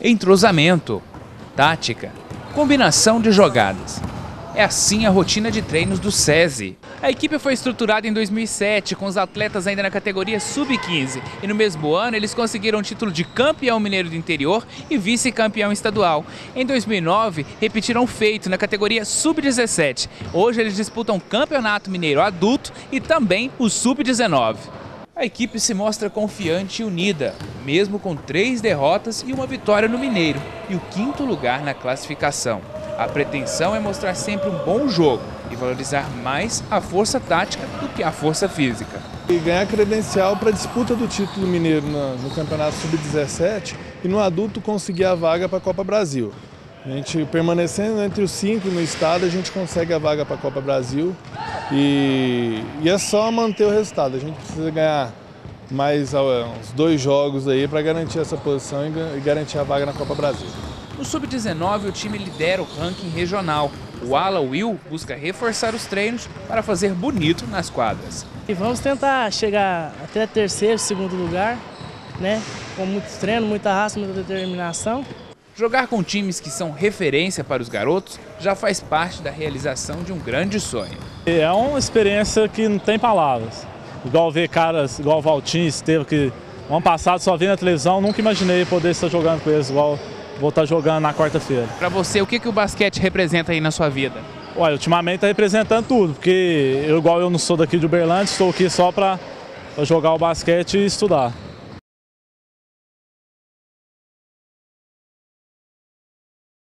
entrosamento, tática, combinação de jogadas. É assim a rotina de treinos do SESI. A equipe foi estruturada em 2007, com os atletas ainda na categoria sub-15. E no mesmo ano, eles conseguiram o título de campeão mineiro do interior e vice-campeão estadual. Em 2009, repetiram o feito na categoria sub-17. Hoje, eles disputam o campeonato mineiro adulto e também o sub-19. A equipe se mostra confiante e unida, mesmo com três derrotas e uma vitória no Mineiro e o quinto lugar na classificação. A pretensão é mostrar sempre um bom jogo e valorizar mais a força tática do que a força física. E ganhar credencial para a disputa do título mineiro no, Campeonato Sub-17 e no adulto conseguir a vaga para a Copa Brasil. A gente permanecendo entre os cinco no estado, a gente consegue a vaga para a Copa Brasil e, e, é só manter o resultado. A gente precisa ganhar mais uns dois jogos aí para garantir essa posição e garantir a vaga na Copa Brasil. No Sub-19, o time lidera o ranking regional. O Ala Will busca reforçar os treinos para fazer bonito nas quadras. E vamos tentar chegar até terceiro, segundo lugar, né? Com muitos treinos, muita raça, muita determinação. Jogar com times que são referência para os garotos já faz parte da realização de um grande sonho. É uma experiência que não tem palavras. Igual ver caras, igual o Valtinho, Estevam, que ano passado só vi na televisão, nunca imaginei poder estar jogando com eles, igual vou estar jogando na quarta-feira. Para você, o que, que o basquete representa aí na sua vida? Olha, ultimamente está representando tudo, porque eu, igual eu não sou daqui de Uberlândia, estou aqui só para jogar o basquete e estudar.